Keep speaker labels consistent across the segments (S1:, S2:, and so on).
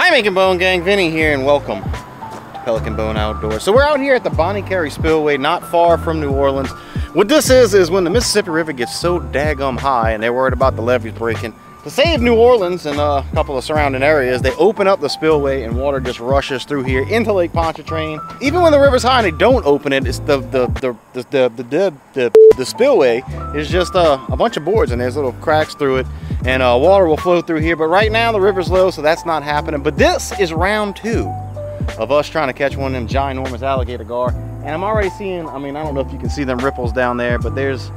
S1: Hi Pelican Bone Gang, Vinny here and welcome to Pelican Bone Outdoors. So we're out here at the Bonnet Carré Spillway, not far from New Orleans. What this is, is when the Mississippi River gets so daggum high and they're worried about the levees breaking, to save New Orleans and a couple of surrounding areas, they open up the spillway and water just rushes through here into Lake Pontchartrain. Even when the river's high and they don't open it, it's the the the the the the, the, the spillway is just uh, a bunch of boards and there's little cracks through it and uh, water will flow through here. But right now the river's low, so that's not happening. But this is round two of us trying to catch one of them ginormous alligator gar. And I'm already seeing, I mean, I don't know if you can see them ripples down there, but there's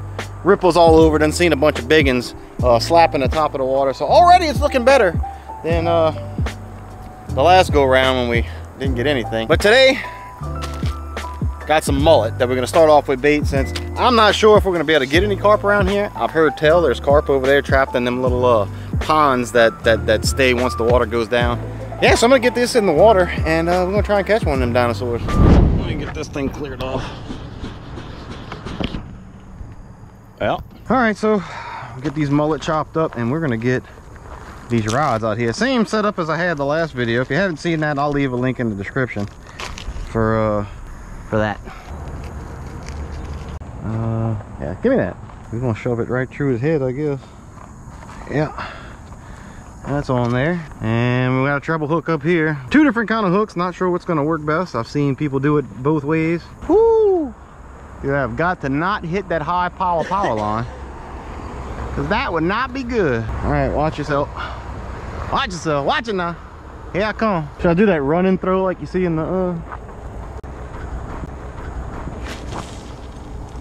S1: ripples all over it and seen a bunch of big ones uh, slapping the top of the water. So already it's looking better than uh, the last go round when we didn't get anything. But today, got some mullet that we're gonna start off with bait since I'm not sure if we're gonna be able to get any carp around here. I've heard tell there's carp over there trapped in them little uh, ponds that, that, that stay once the water goes down. Yeah, so I'm gonna get this in the water and uh, we're gonna try and catch one of them dinosaurs. Let me get this thing cleared off. Well, all right, so get these mullet chopped up and we're gonna get these rods out here. Same setup as I had the last video. If you haven't seen that, I'll leave a link in the description for uh, for that. Uh, yeah, give me that. We're gonna shove it right through his head, I guess. Yeah. That's on there. And we got a treble hook up here. Two different kind of hooks. Not sure what's gonna work best. I've seen people do it both ways. Woo! You have got to not hit that high power power line. Cause that would not be good. All right, watch yourself. Watch yourself, watch it now. Here I come. Should I do that running throw like you see in the, uh...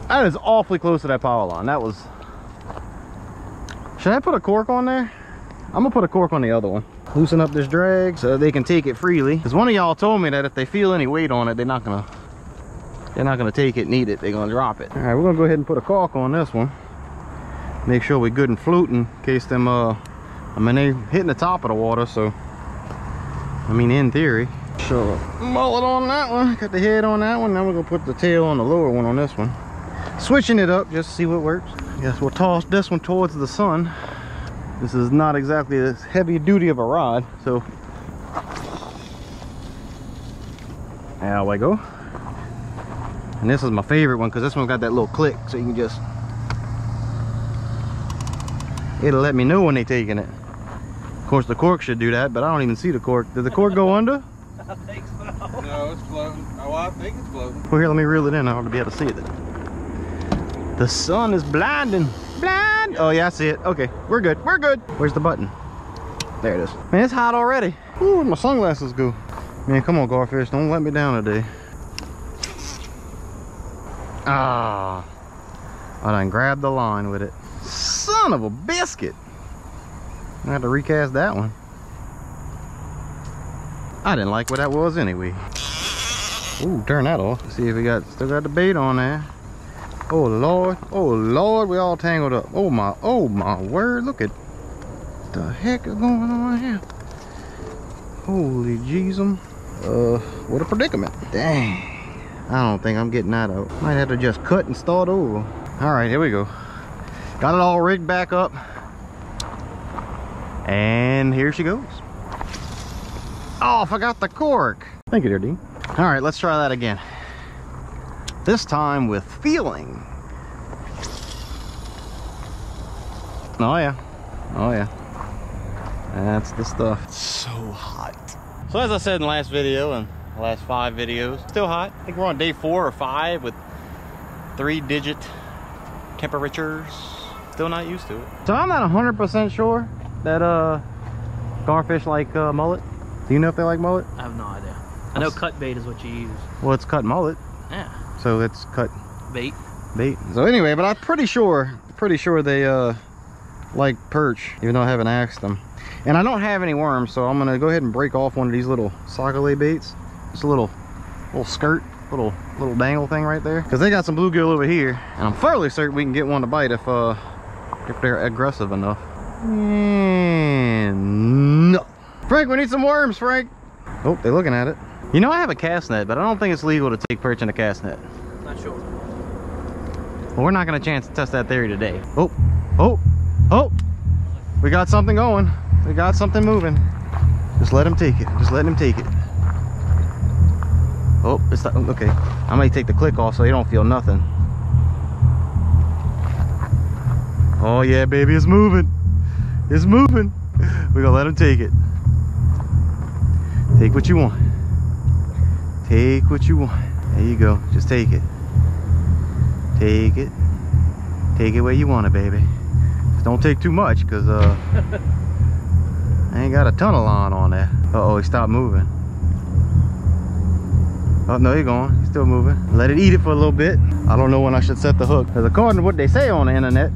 S1: That is awfully close to that power line. That was... Should I put a cork on there? I'm gonna put a cork on the other one. Loosen up this drag so they can take it freely. Cause one of y'all told me that if they feel any weight on it, they're not gonna they're not gonna take it need it, they're gonna drop it. All right, we're gonna go ahead and put a cork on this one. Make sure we're good and floating in case them, uh, I mean, they hitting the top of the water, so, I mean, in theory. So, mullet on that one, got the head on that one. Now we're gonna put the tail on the lower one on this one. Switching it up just to see what works. Guess we'll toss this one towards the sun. This is not exactly as heavy duty of a rod, so. There we go. And this is my favorite one because this one got that little click so you can just it'll let me know when they're taking it. Of course the cork should do that, but I don't even see the cork. Did the cork go under?
S2: I think so. No, it's floating. Oh, I think it's floating.
S1: Well here, let me reel it in. I ought to be able to see it. The sun is blinding. Blind! Oh yeah, I see it. Okay, we're good. We're good. Where's the button? There it is. Man, it's hot already. Ooh, where'd my sunglasses go? Man, come on, Garfish. Don't let me down today. Ah. I done grabbed the line with it. Son of a biscuit. I had to recast that one. I didn't like what that was anyway. Ooh, turn that off. See if we got still got the bait on there. Oh Lord, oh Lord, we all tangled up. Oh my, oh my word, look at the heck is going on here. Holy Jesus. Uh, what a predicament. Dang. I don't think I'm getting that out. Might have to just cut and start over. All right, here we go. Got it all rigged back up. And here she goes. Oh, I forgot the cork. Thank you, dear Dean. All right, let's try that again. This time with feeling. Oh yeah, oh yeah. That's the stuff. It's so hot. So as I said in the last video and the last five videos, still hot. I think we're on day four or five with three digit temperatures. Still not used to it. So I'm not 100% sure that uh garfish like uh, mullet. Do you know if they like mullet?
S3: I have no idea. I know cut bait is what you use.
S1: Well, it's cut mullet,
S3: Yeah.
S1: so it's cut
S3: Bait.
S1: bait. So anyway, but I'm pretty sure, pretty sure they uh like perch, even though I haven't asked them. And I don't have any worms, so I'm gonna go ahead and break off one of these little sac-a-lait baits. Just a little, little skirt, little, little dangle thing right there. Cause they got some bluegill over here, and I'm fairly certain we can get one to bite if uh if they're aggressive enough. And no. Frank, we need some worms, Frank. Oh, they're looking at it. You know, I have a cast net, but I don't think it's legal to take perch in a cast net.
S3: Not sure.
S1: Well, we're not gonna chance to test that theory today. Oh, oh, oh, we got something going. We got something moving. Just let him take it. Just let him take it. Oh, it's not, okay. I might take the click off so you don't feel nothing. Oh yeah, baby, it's moving. It's moving. We're gonna let him take it. Take what you want. Take what you want. There you go. Just take it. Take it. Take it where you want it, baby. Just don't take too much, because uh, I ain't got a ton of line on there. Uh-oh, he stopped moving. Oh, no, he's going. He's still moving. Let it eat it for a little bit. I don't know when I should set the hook. Because according to what they say on the internet,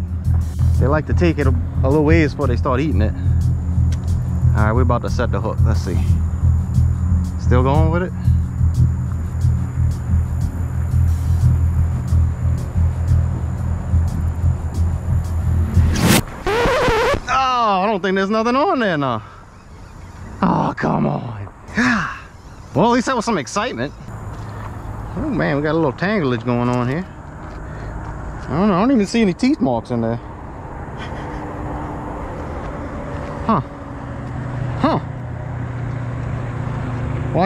S1: they like to take it a, a little ways before they start eating it. All right, we're about to set the hook. Let's see. Still going with it? Oh, I don't think there's nothing on there now. Oh, come on. Ah. well, at least that was some excitement. Oh man, we got a little tanglage going on here. I don't know, I don't even see any teeth marks in there.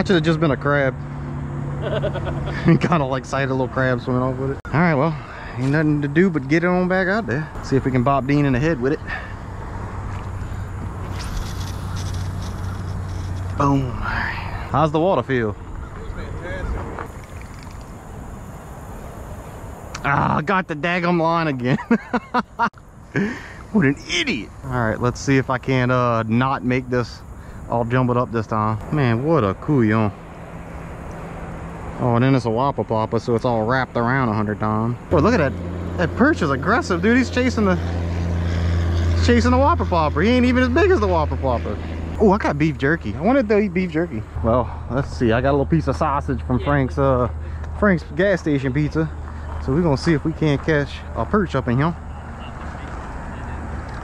S1: Watch it have just been a crab. kind of like sighted a little crab swimming off with it. All right, well, ain't nothing to do but get it on back out there. See if we can Bob Dean in the head with it. Boom. How's the water feel? Ah, I got the daggum line again. what an idiot. All right, let's see if I can uh, not make this all jumbled up this time. Man, what a couillon. Oh, and then it's a whopper plopper, so it's all wrapped around a hundred times. Boy, look at that. That perch is aggressive, dude. He's chasing the he's chasing the whopper plopper. He ain't even as big as the whopper plopper. Oh, I got beef jerky. I wanted to eat beef jerky. Well, let's see. I got a little piece of sausage from Frank's uh Frank's gas station pizza. So we're gonna see if we can't catch a perch up in here.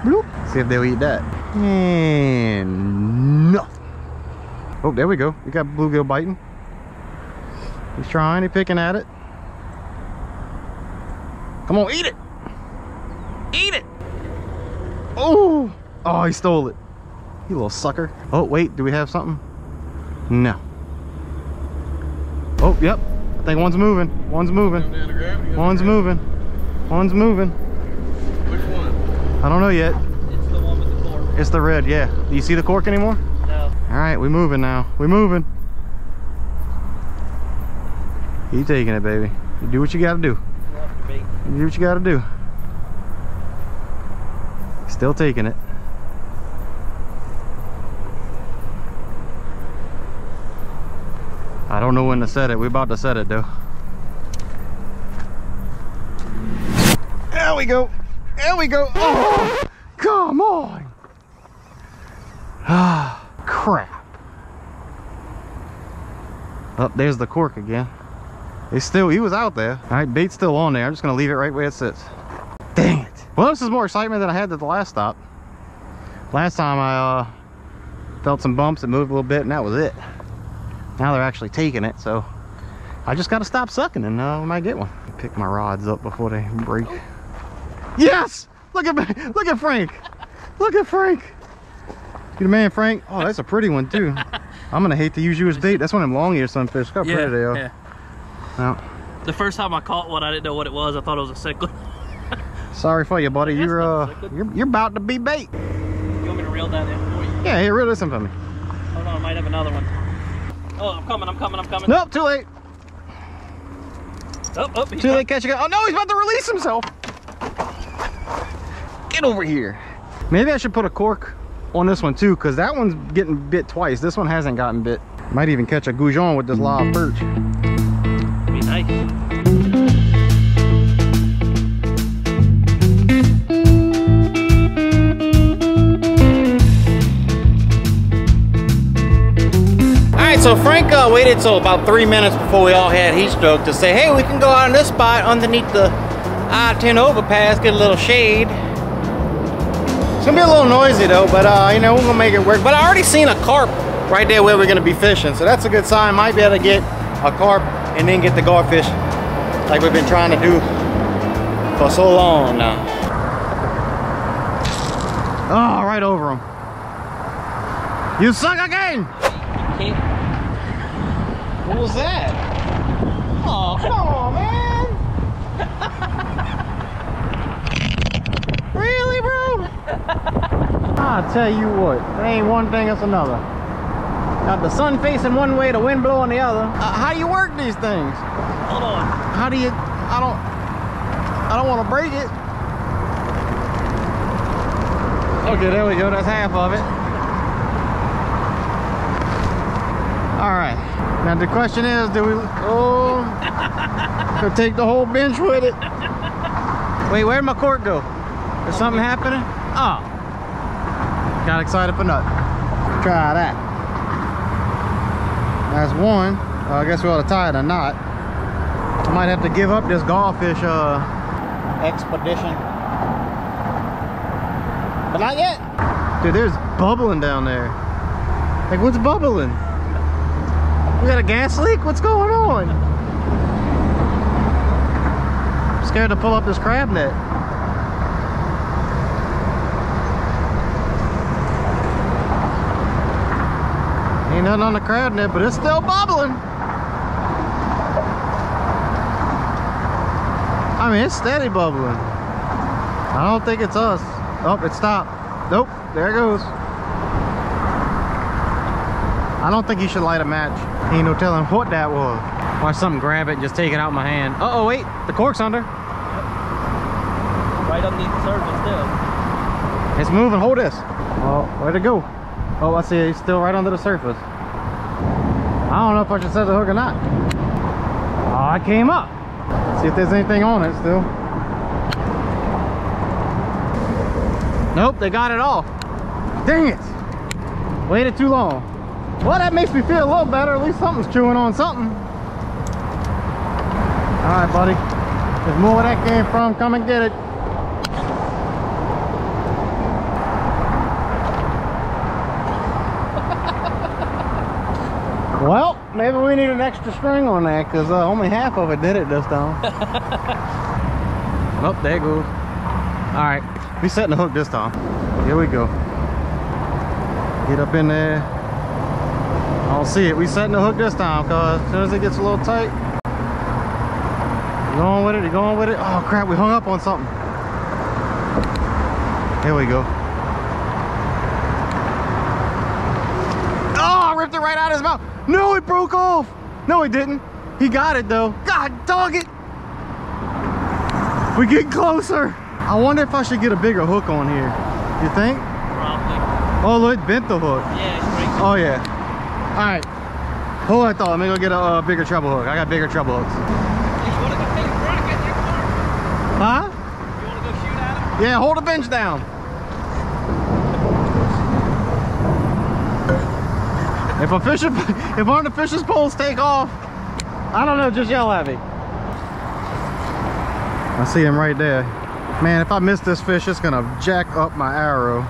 S1: Bloop. See if they'll eat that. And nothing. Oh, there we go. We got bluegill biting. He's trying, he's picking at it. Come on, eat it. Eat it. Oh, oh, he stole it. You little sucker. Oh, wait, do we have something? No. Oh, yep. I think one's moving. One's moving.
S2: Come down to grab it, you gotta
S1: One's moving. One's moving.
S2: Which one?
S1: I don't know yet.
S3: It's the one with the cork.
S1: It's the red, yeah. Do you see the cork anymore?
S3: No.
S1: All right, we moving now. We moving. You taking it, baby. You do what you gotta do. You do what you gotta do. Still taking it. I don't know when to set it. We're about to set it though. There we go. There we go. Oh, come on. Crap. Oh, there's the cork again. It's still, he was out there. All right, bait's still on there. I'm just gonna leave it right where it sits. Dang it. Well, this is more excitement than I had at the last stop. Last time I uh, felt some bumps and moved a little bit and that was it. Now they're actually taking it, so I just gotta stop sucking and uh, we might get one. Pick my rods up before they break. Yes! Look at me, look at Frank. Look at Frank. You the man, Frank? Oh, that's a pretty one too. I'm gonna hate to use you as bait. That's one of them long ear sunfish. Look how pretty they are.
S3: yeah.
S1: Now,
S3: The first time I caught one, I didn't know what it was. I thought it was a cichlid.
S1: sorry for you, buddy. You're uh, you're you're about to be bait.
S3: You want me to reel that in for you?
S1: Yeah, here, reel this in for me.
S3: Hold on, I might have another one. Oh, I'm coming, I'm coming, I'm coming.
S1: Nope, too late.
S3: Oh, oh,
S1: Too late catching it. Oh no, he's about to release himself. Get over here. Maybe I should put a cork on this one too, because that one's getting bit twice. This one hasn't gotten bit. Might even catch a goujon with this live perch.
S3: Be nice.
S1: All right, so Frank uh, waited till about three minutes before we all had heat stroke to say, hey, we can go out in this spot underneath the I-10 overpass, get a little shade. It's gonna be a little noisy though, but uh, you know, we're gonna make it work. But I already seen a carp right there where we're gonna be fishing, so that's a good sign. Might be able to get a carp and then get the garfish like we've been trying to do for so long now. Oh, right over him. You suck again! What was that? Oh, come on, man. really, bro? I'll tell you what, ain't one thing, it's another. Got the sun facing one way, the wind blowing the other. Uh, how do you work these things?
S3: Hold on.
S1: How do you, I don't, I don't want to break it. Okay, there we go, that's half of it. All right, now the question is, do we, oh, take the whole bench with it. Wait, where'd my cork go? Is something happening? Oh, got excited for nothing. Try that. That's one. Uh, I guess we ought to tie it a knot. I might have to give up this garfish uh, expedition. But not yet. Dude, there's bubbling down there. Like, what's bubbling? We got a gas leak? What's going on? I'm scared to pull up this crab net. Ain't nothing on the crab net, but it's still bubbling. I mean, it's steady bubbling. I don't think it's us. Oh, it stopped. Nope, there it goes. I don't think you should light a match. Ain't no telling what that was. Watch something grab it and just take it out my hand. Uh oh, wait, the cork's under.
S3: Right underneath the surface still.
S1: It's moving, hold this. Oh, where'd it go? Oh, I see it's still right under the surface. I don't know if I should set the hook or not. Oh, I came up. See if there's anything on it still. Nope, they got it all. Dang it. Waited too long. Well, that makes me feel a little better. At least something's chewing on something. All right, buddy. There's more where that came from. Come and get it. Well, maybe we need an extra string on that because uh, only half of it did it this time. oh, there it goes. All right, we setting the hook this time. Here we go. Get up in there. I don't see it. We setting the hook this time because as soon as it gets a little tight, you going with it? You going with it? Oh crap, we hung up on something. Here we go. Oh, I ripped it right out of his mouth. No, it broke off. No, he didn't. He got it though. God dog it. We get closer. I wonder if I should get a bigger hook on here. You think?
S3: Probably.
S1: Oh, look, it bent the hook.
S3: Yeah.
S1: Oh yeah. All right. Hold that thought. Let me go get a uh, bigger treble hook. I got bigger treble hooks.
S3: You wanna go take a crack at that?
S1: Huh?
S3: You wanna go shoot at him?
S1: Yeah, hold the bench down. If a fishing, if one of the fishing poles take off, I don't know, just yell at me. I see him right there. Man, if I miss this fish, it's gonna jack up my arrow.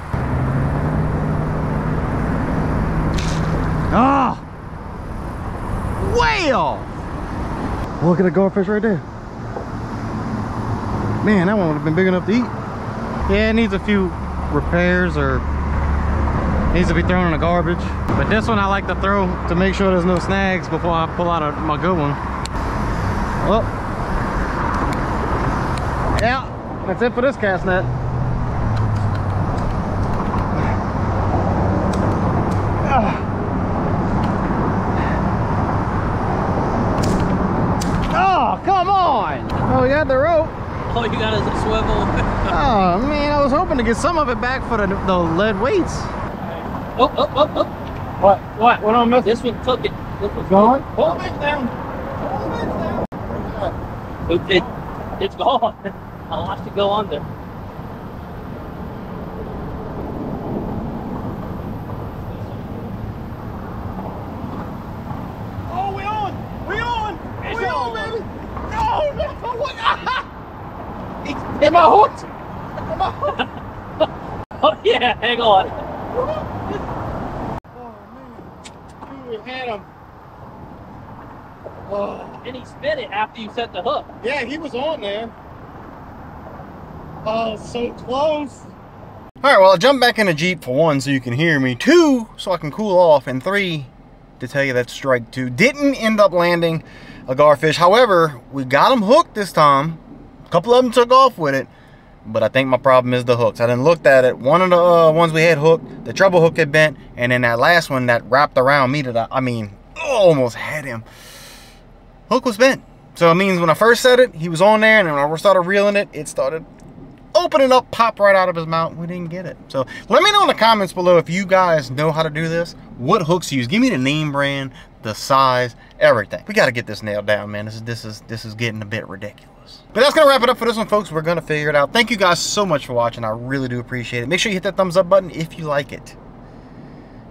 S1: Ah! Way off! Look at the goldfish right there. Man, that one would have been big enough to eat. Yeah, it needs a few repairs or needs to be thrown in the garbage. But this one I like to throw to make sure there's no snags before I pull out a, my good one. Well, yeah, that's it for this cast net. Oh, come on! Oh, you got the rope.
S3: All you got is a swivel.
S1: Oh man, I was hoping to get some of it back for the, the lead weights.
S3: Oh, oh, oh, oh.
S1: What? What? What am I
S3: This one took it. This one's
S1: Gone?
S3: Hold it down. Hold it down. It, it, it's gone. I watched it go under.
S1: Oh, we on! We on!
S3: It's
S1: we on,
S3: on.
S1: baby! No, no! What?
S3: Am I hooked? oh yeah, hang on.
S1: Had him. Oh,
S3: And he spit it after you set the hook.
S1: yeah, he was on there. Oh, so close. All right, well, I jumped back in the Jeep for one so you can hear me. Two, so I can cool off. And three, to tell you that strike two. Didn't end up landing a garfish. However, we got him hooked this time. A couple of them took off with it. But I think my problem is the hooks. I didn't looked at it. One of the uh, ones we had hooked, the treble hook had bent. And then that last one that wrapped around me that I, I mean, almost had him. Hook was bent. So it means when I first set it, he was on there. And when I started reeling it, it started opening up, pop right out of his mouth. We didn't get it. So let me know in the comments below if you guys know how to do this. What hooks you use. Give me the name brand, the size, everything. We got to get this nailed down, man. This is this is this is getting a bit ridiculous. But that's going to wrap it up for this one, folks. We're going to figure it out. Thank you guys so much for watching. I really do appreciate it. Make sure you hit that thumbs up button if you like it.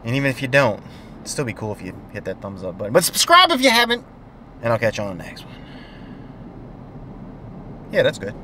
S1: And even if you don't, it'd still be cool if you hit that thumbs up button. But subscribe if you haven't. And I'll catch you on the next one. Yeah, that's good.